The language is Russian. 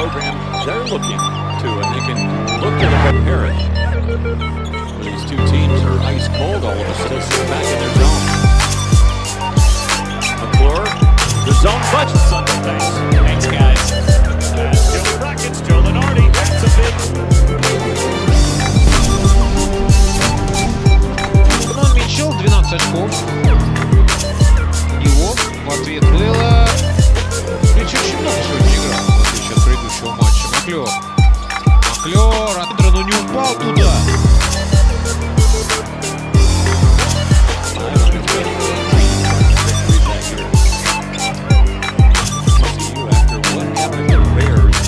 program they're looking to, and they can look to the Harris. These two teams are ice cold all of a sudden, sit back in their zone. McClure, the zone budget Sunday, thanks. Матча. Маклер. Маклер, Андра, ну не упал туда. TCU after what happened to the Bears